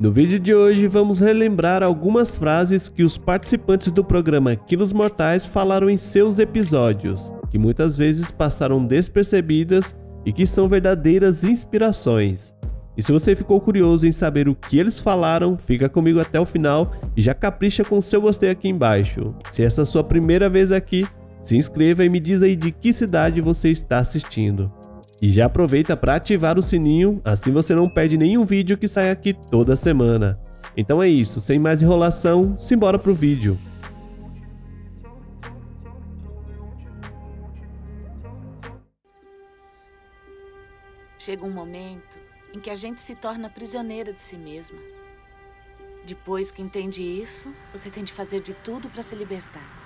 No vídeo de hoje vamos relembrar algumas frases que os participantes do programa Quilos Mortais falaram em seus episódios, que muitas vezes passaram despercebidas e que são verdadeiras inspirações. E se você ficou curioso em saber o que eles falaram, fica comigo até o final e já capricha com seu gostei aqui embaixo. Se essa é a sua primeira vez aqui, se inscreva e me diz aí de que cidade você está assistindo. E já aproveita para ativar o sininho, assim você não perde nenhum vídeo que sai aqui toda semana. Então é isso, sem mais enrolação, simbora pro vídeo. Chega um momento em que a gente se torna prisioneira de si mesma. Depois que entende isso, você tem de fazer de tudo para se libertar.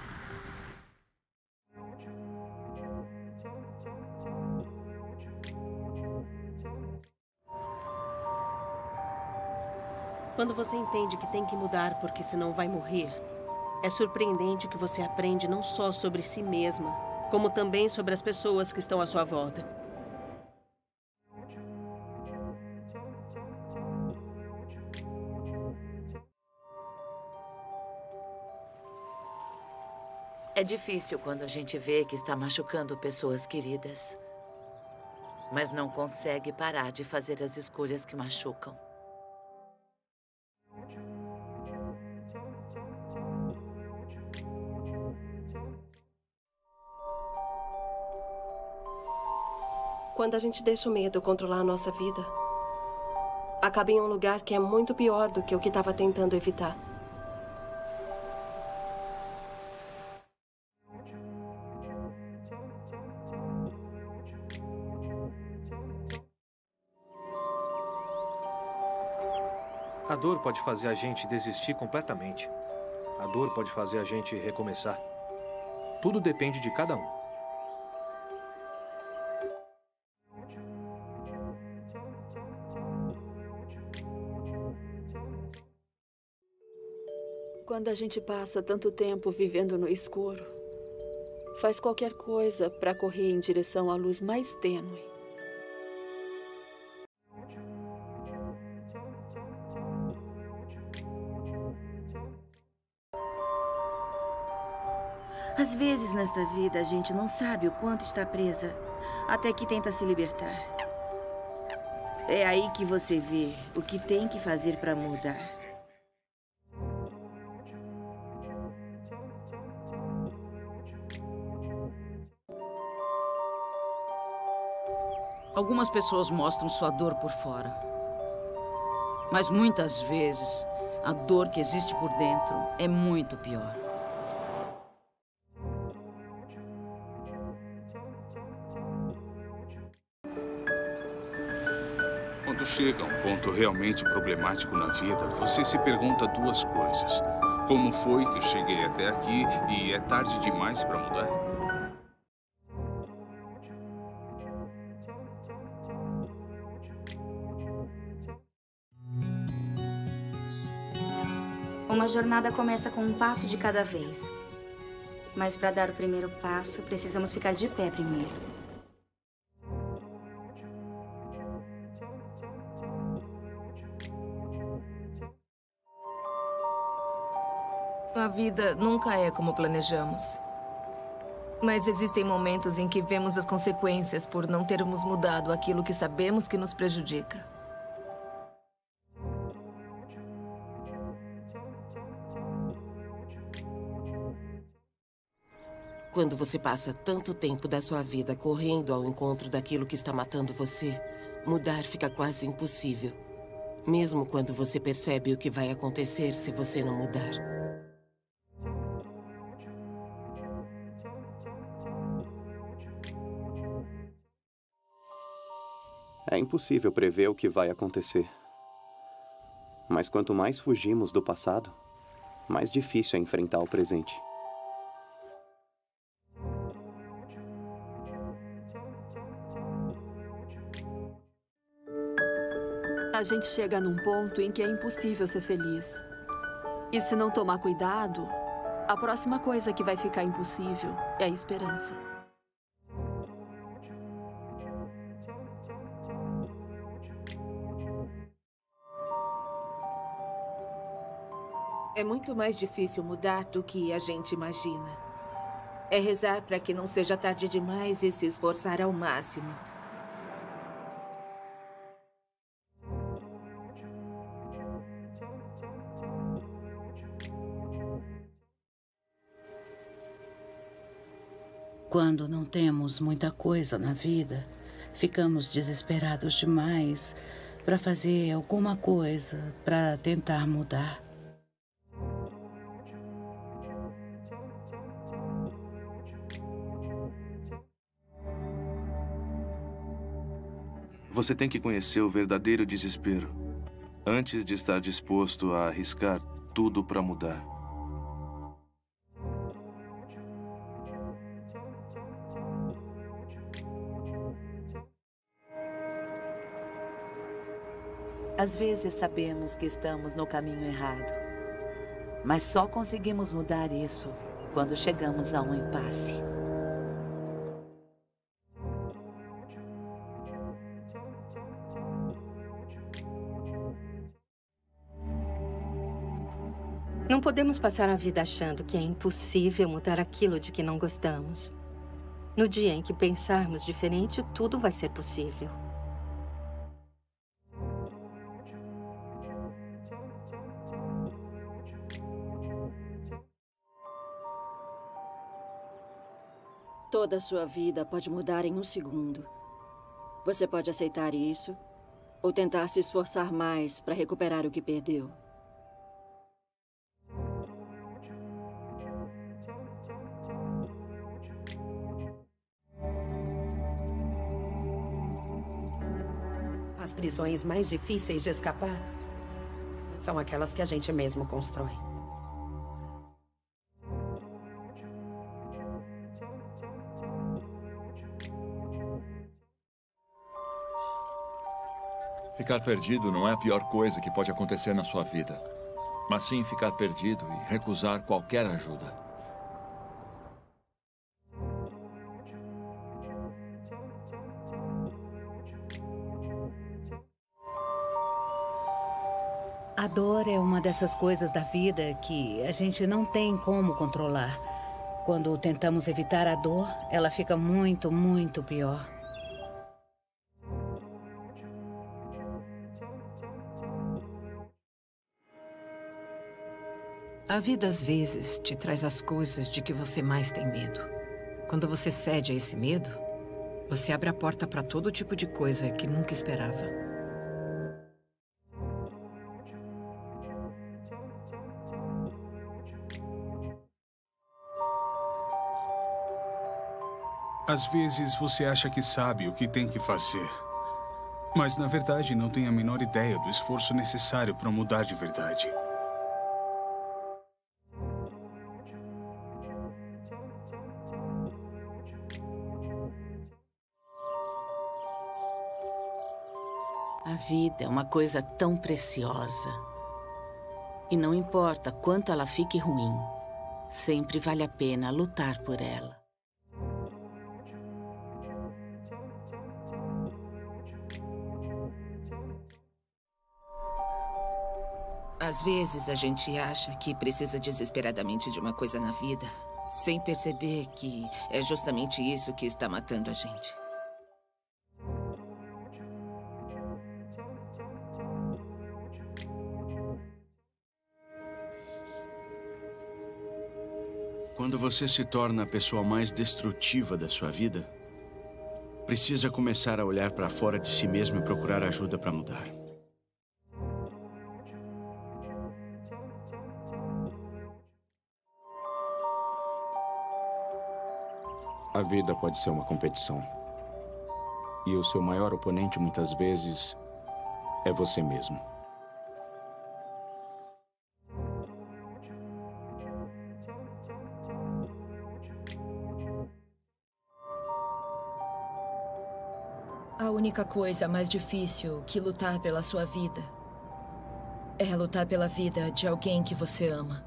Quando você entende que tem que mudar porque senão vai morrer, é surpreendente que você aprende não só sobre si mesma, como também sobre as pessoas que estão à sua volta. É difícil quando a gente vê que está machucando pessoas queridas. Mas não consegue parar de fazer as escolhas que machucam. Quando a gente deixa o medo controlar a nossa vida, acaba em um lugar que é muito pior do que o que estava tentando evitar. A dor pode fazer a gente desistir completamente. A dor pode fazer a gente recomeçar. Tudo depende de cada um. Quando a gente passa tanto tempo vivendo no escuro, faz qualquer coisa para correr em direção à luz mais tênue. Às vezes nesta vida a gente não sabe o quanto está presa, até que tenta se libertar. É aí que você vê o que tem que fazer para mudar. Algumas pessoas mostram sua dor por fora. Mas muitas vezes, a dor que existe por dentro é muito pior. Quando chega a um ponto realmente problemático na vida, você se pergunta duas coisas. Como foi que cheguei até aqui e é tarde demais para mudar? Uma jornada começa com um passo de cada vez. Mas para dar o primeiro passo, precisamos ficar de pé primeiro. A vida nunca é como planejamos. Mas existem momentos em que vemos as consequências por não termos mudado aquilo que sabemos que nos prejudica. Quando você passa tanto tempo da sua vida correndo ao encontro daquilo que está matando você, mudar fica quase impossível. Mesmo quando você percebe o que vai acontecer se você não mudar. É impossível prever o que vai acontecer. Mas quanto mais fugimos do passado, mais difícil é enfrentar o presente. A gente chega num ponto em que é impossível ser feliz. E se não tomar cuidado, a próxima coisa que vai ficar impossível é a esperança. É muito mais difícil mudar do que a gente imagina. É rezar para que não seja tarde demais e se esforçar ao máximo. Quando não temos muita coisa na vida, ficamos desesperados demais para fazer alguma coisa para tentar mudar. Você tem que conhecer o verdadeiro desespero antes de estar disposto a arriscar tudo para mudar. Às vezes sabemos que estamos no caminho errado, mas só conseguimos mudar isso quando chegamos a um impasse. Não podemos passar a vida achando que é impossível mudar aquilo de que não gostamos. No dia em que pensarmos diferente, tudo vai ser possível. Toda a sua vida pode mudar em um segundo. Você pode aceitar isso ou tentar se esforçar mais para recuperar o que perdeu. As prisões mais difíceis de escapar são aquelas que a gente mesmo constrói. Ficar perdido não é a pior coisa que pode acontecer na sua vida, mas sim ficar perdido e recusar qualquer ajuda. A dor é uma dessas coisas da vida que a gente não tem como controlar. Quando tentamos evitar a dor, ela fica muito, muito pior. A vida às vezes te traz as coisas de que você mais tem medo. Quando você cede a esse medo, você abre a porta para todo tipo de coisa que nunca esperava. Às vezes você acha que sabe o que tem que fazer, mas na verdade não tem a menor ideia do esforço necessário para mudar de verdade. A vida é uma coisa tão preciosa. E não importa quanto ela fique ruim, sempre vale a pena lutar por ela. Às vezes a gente acha que precisa desesperadamente de uma coisa na vida, sem perceber que é justamente isso que está matando a gente. Quando você se torna a pessoa mais destrutiva da sua vida, precisa começar a olhar para fora de si mesmo e procurar ajuda para mudar. A vida pode ser uma competição. E o seu maior oponente muitas vezes é você mesmo. A única coisa mais difícil que lutar pela sua vida é lutar pela vida de alguém que você ama.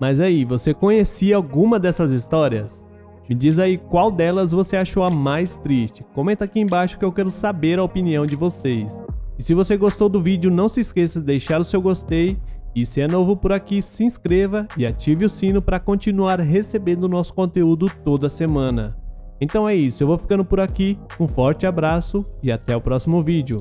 Mas aí, você conhecia alguma dessas histórias? Me diz aí qual delas você achou a mais triste. Comenta aqui embaixo que eu quero saber a opinião de vocês. E se você gostou do vídeo, não se esqueça de deixar o seu gostei e se é novo por aqui, se inscreva e ative o sino para continuar recebendo nosso conteúdo toda semana. Então é isso, eu vou ficando por aqui, um forte abraço e até o próximo vídeo.